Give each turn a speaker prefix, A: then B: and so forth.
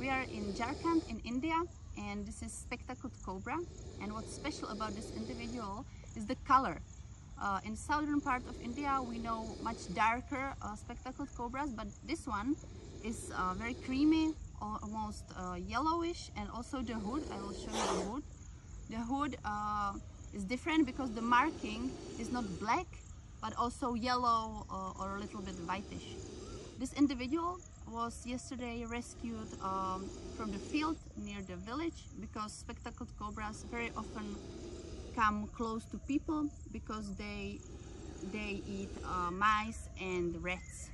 A: We are in Jharkhand in India and this is spectacled cobra. And what's special about this individual is the color. Uh, in southern part of India we know much darker uh, spectacled cobras but this one is uh, very creamy almost uh, yellowish and also the hood I will show you the hood. The hood uh, is different because the marking is not black but also yellow uh, or a little bit whitish. This individual was yesterday rescued um, from the field near the village because spectacled cobras very often come close to people because they they eat uh, mice and rats